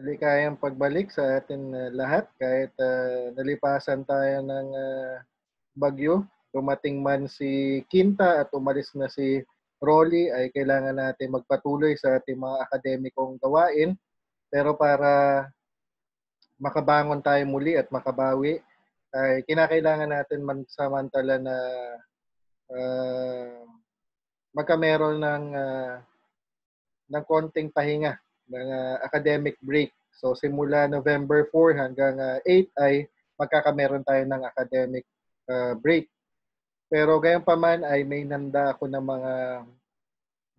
malikayang pagbalik sa atin uh, lahat kahit uh, nalipasan tayo ng uh, bagyo. Dumating man si Quinta at umalis na si Rolly ay kailangan natin magpatuloy sa ating mga akademikong gawain. Pero para makabangon tayo muli at makabawi, ay kinakailangan natin man samantala na uh, magkameron ng uh, ng konting pahinga, ng uh, academic break. So simula November 4 hanggang uh, 8 ay magkakameron tayo ng academic uh, break. Pero gayon pa man ay may nanda ako ng mga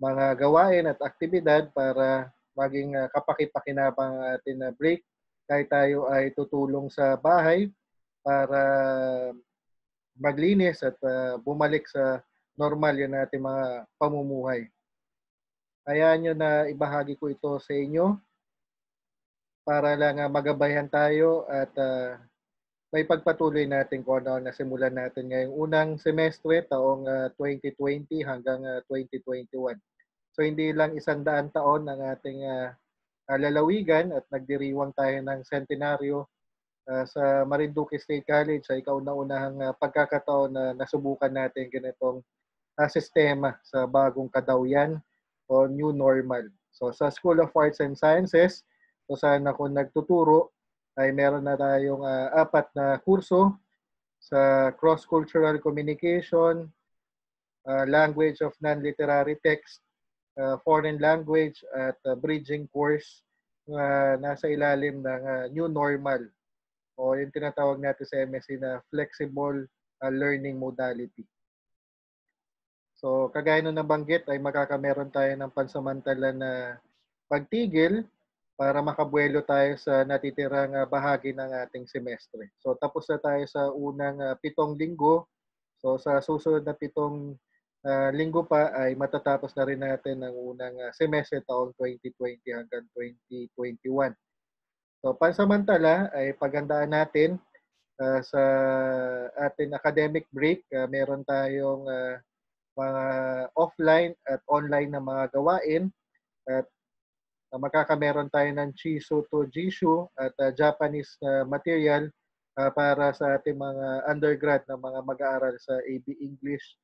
mga gawain at aktibidad para maging uh, kapakipakinabang atin na break kahit tayo ay tutulong sa bahay para maglinis at uh, bumalik sa normal yan natin mga pamumuhay. Hayaan nyo na ibahagi ko ito sa inyo para lang uh, magabayan tayo at uh, may pagpatuloy natin kung ano na simulan natin ngayong unang semestre taong uh, 2020 hanggang uh, 2021. So hindi lang isang daan taon ang ating uh, lalawigan at nagdiriwang tayo ng centenaryo uh, sa Marinduque State College ay kauna-unahang uh, pagkakataon na nasubukan natin ganitong uh, sistema sa bagong kadawyan o new normal. So sa School of Arts and Sciences, so saan ako nagtuturo, ay meron na tayong uh, apat na kurso sa cross-cultural communication, uh, language of non-literary text, uh, foreign language at uh, bridging course na uh, nasa ilalim ng uh, new normal o yung tinatawag natin sa MSc na flexible uh, learning modality. So, kagaya nung nabanggit ay makakameron tayo ng pansamantala na pagtigil para makabuelo tayo sa natitirang uh, bahagi ng ating semestre. So, tapos na tayo sa unang uh, pitong linggo. So, sa susunod na pitong uh, linggo pa ay matatapos na rin natin ang unang semestre taong 2020 hanggang 2021. So, pansamantala ay paghandaan natin uh, sa ating academic break. Uh, meron tayong uh, mga offline at online na mga gawain at uh, makakameron tayo ng Chisu to Jishu at uh, Japanese uh, material uh, para sa ating mga undergrad na mga mag-aaral sa AB English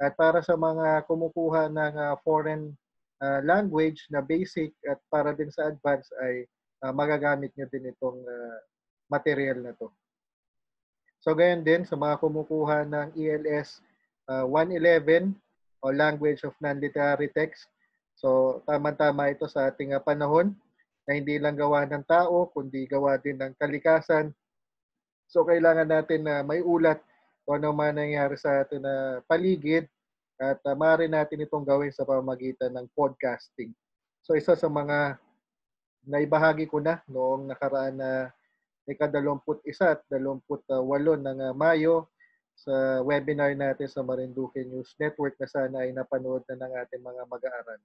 at para sa mga kumukuha ng uh, foreign uh, language na basic at para din sa advanced ay uh, magagamit nyo din itong uh, material na to. So gayon din sa mga kumukuha ng ELS uh, 111 o Language of Non-Literary Text. So, tama-tama ito sa ating uh, panahon na hindi lang gawa ng tao, kundi gawa din ng kalikasan. So, kailangan natin na uh, may ulat kung ano man nangyari sa ating uh, paligid at uh, maaari natin itong gawin sa pamamagitan ng podcasting. So, isa sa mga naibahagi ko na noong nakaraan na ikadalamput isa at dalamput walo ng uh, Mayo sa webinar natin sa Marinduque News Network na sana ay napanood na ng ating mga mag-aaral.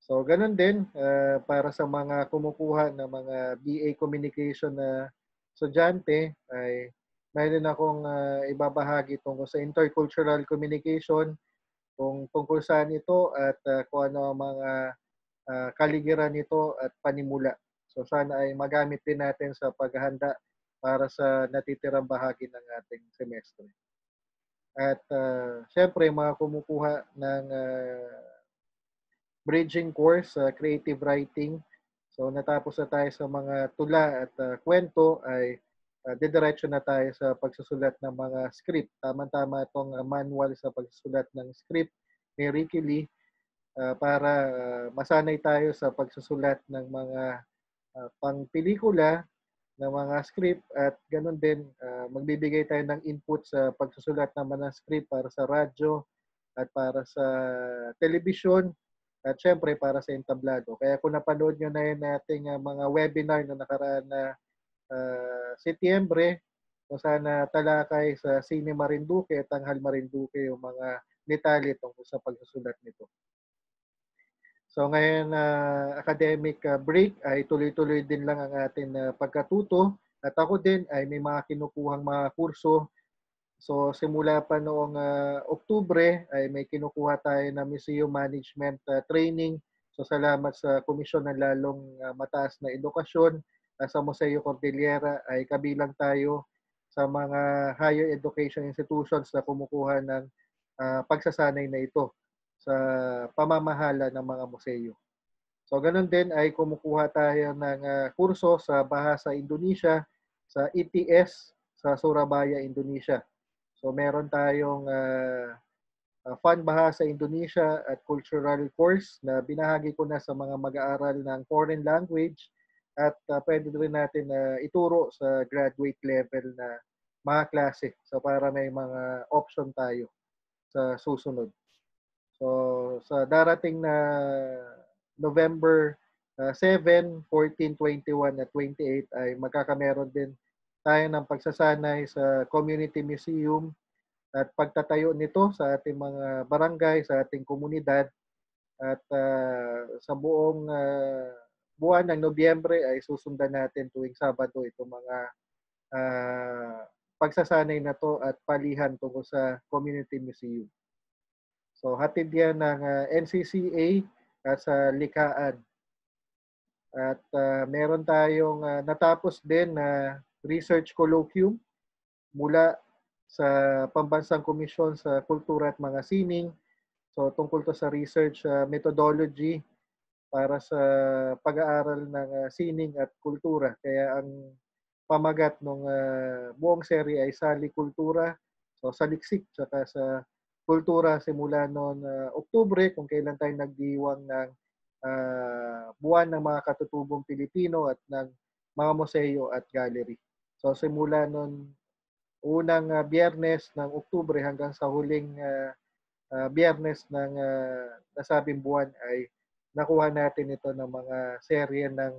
So, ganun din uh, para sa mga kumukuha ng mga BA Communication na estudyante ay mayroon akong uh, ibabahagi tungkol sa intercultural communication, kung tungkol saan ito at uh, kung ano ang mga uh, kaligiran nito at panimula. So sana ay magamit din natin sa paghahanda para sa natitirang bahagi ng ating semestre. At uh, syempre, mga kumukuha ng uh, bridging course, uh, creative writing. So natapos na tayo sa mga tula at uh, kwento ay uh, didiretso na tayo sa pagsusulat ng mga script. Tama-tama itong uh, manual sa pagsusulat ng script ni Ricky Lee uh, para uh, masanay tayo sa pagsusulat ng mga uh, pang-pelikula ng mga script at ganun din uh, magbibigay tayo ng input sa pagsusulat ng mga script para sa radyo at para sa television at syempre para sa entablado. Kaya kung napanood nyo na yun nating uh, mga webinar na nakaraan na uh, Setyembre, kung sana talakay sa Sine Marinduque at Tanghal Marinduque yung mga detalye tungkol sa pagsusulat nito. So ngayon uh, academic uh, break ay tuloy-tuloy din lang ang ating uh, pagkatuto at ako din ay may mga kinukuhang mga kurso. So simula pa noong uh, Oktubre ay may kinukuha tayo na museum management uh, training. So salamat sa Komisyon ng Lalong uh, Mataas na Edukasyon uh, sa Museo Cordillera ay kabilang tayo sa mga higher education institutions na kumukuha ng uh, pagsasanay na ito sa pamamahala ng mga museo. So ganun din ay kumukuha tayo ng uh, kurso sa Bahasa Indonesia sa ETS sa Surabaya, Indonesia. So meron tayong uh, uh, Fun Bahasa Indonesia at Cultural Course na binahagi ko na sa mga mag-aaral ng foreign language at uh, pwede rin natin na uh, ituro sa graduate level na mga klase. So para may mga option tayo sa susunod. So sa darating na November uh, 7, 14, 21 at 28 ay magkakameron din tayo ng pagsasanay sa Community Museum at pagtatayo nito sa ating mga barangay, sa ating komunidad at uh, sa buong uh, buwan ng Nobyembre ay susundan natin tuwing Sabado itong mga uh, pagsasanay na to at palihan tungkol sa Community Museum. So hatid yan ng uh, NCCA at sa likaan. At uh, meron tayong uh, natapos din na research colloquium mula sa Pambansang Komisyon sa Kultura at Mga Sining. So tungkol to sa research uh, methodology para sa pag-aaral ng uh, sining at kultura. Kaya ang pamagat ng uh, buong serye ay Sali Kultura. So saliksik tsaka sa kultura simula noon uh, Oktubre kung kailan tayo nagdiwang ng uh, buwan ng mga katutubong Pilipino at ng mga museo at gallery. So simula noon unang uh, biyernes ng Oktubre hanggang sa huling uh, uh, biyernes ng uh, nasabing buwan ay nakuha natin ito ng mga serye ng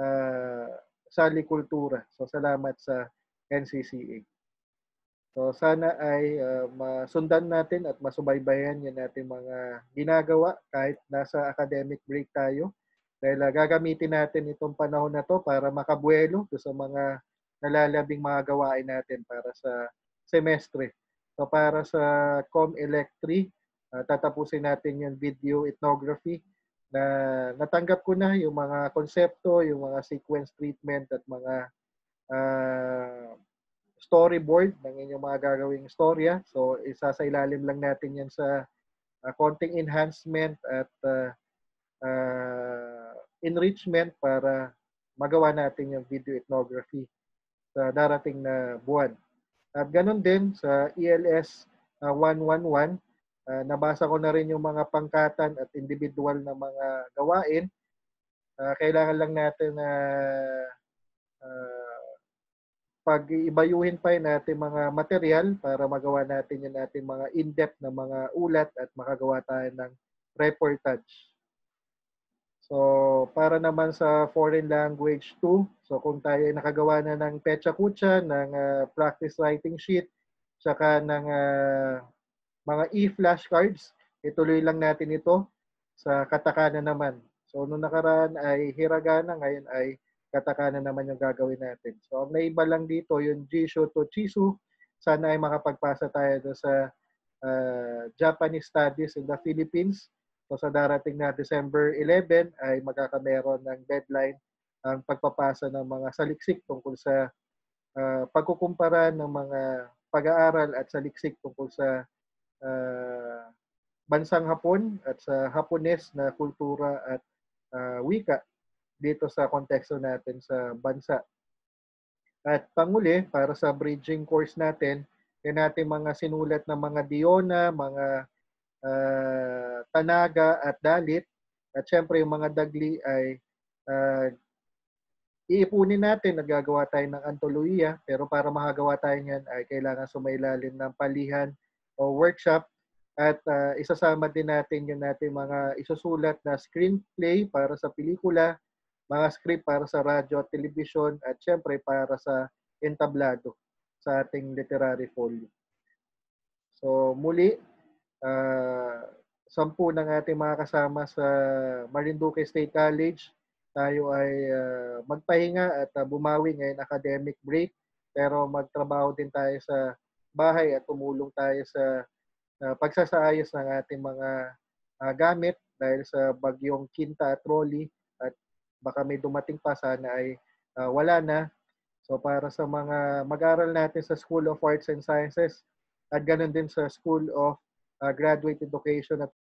uh, Sali Kultura. So salamat sa NCCA. So sana ay uh, masundan natin at masubaybayan yan natin mga ginagawa kahit nasa academic break tayo. Dahil uh, gagamitin natin itong panahon na to para makabuelo sa mga nalalabing mga gawain natin para sa semestre. So para sa Com Electri, uh, tatapusin natin yung video ethnography na natanggap ko na yung mga konsepto, yung mga sequence treatment at mga uh, storyboard ng inyong mga gagawing storya. So, isa sa ilalim lang natin yan sa uh, konting enhancement at uh, uh, enrichment para magawa natin yung video ethnography sa darating na buwan. At ganun din sa ELS uh, 111, uh, nabasa ko na rin yung mga pangkatan at individual na mga gawain. Uh, kailangan lang natin na uh, uh, pag-ibayuhin pa natin mga material para magawa natin yung natin mga in-depth na mga ulat at makagawa tayo ng reportage. So, para naman sa foreign language 2, so kung tayo ay nakagawa na ng pecha kucha, ng uh, practice writing sheet, tsaka ng uh, mga e-flashcards, ituloy lang natin ito sa katakana naman. So, nung nakaraan ay hiragana, ngayon ay katakana naman yung gagawin natin. So, ang naiba lang dito, yung Jisho to Chisu, sana ay makapagpasa tayo sa uh, Japanese Studies in the Philippines. So, sa darating na December 11 ay magkakameron ng deadline ang pagpapasa ng mga saliksik tungkol sa uh, pagkukumpara ng mga pag-aaral at saliksik tungkol sa uh, bansang Hapon at sa Hapones na kultura at uh, wika dito sa konteksto natin sa bansa. At panguli, para sa bridging course natin, yan natin mga sinulat na mga Diona, mga uh, Tanaga at Dalit. At syempre yung mga Dagli ay uh, iipunin natin at gagawa tayo ng antolohiya. Pero para makagawa tayo niyan ay kailangan sumailalim ng palihan o workshop at uh, isasama din natin yung natin mga isusulat na screenplay para sa pelikula mga script para sa radyo at telebisyon at syempre para sa entablado sa ating literary folio. So muli, uh, sampu ng ating mga kasama sa Marinduque State College, tayo ay uh, magpahinga at uh, bumawi ngayon academic break. Pero magtrabaho din tayo sa bahay at tumulong tayo sa uh, pagsasaayos ng ating mga uh, gamit dahil sa bagyong Kinta at Rolly baka may dumating pa sana ay uh, wala na. So para sa mga mag-aral natin sa School of Arts and Sciences at ganun din sa School of uh, Graduate Education at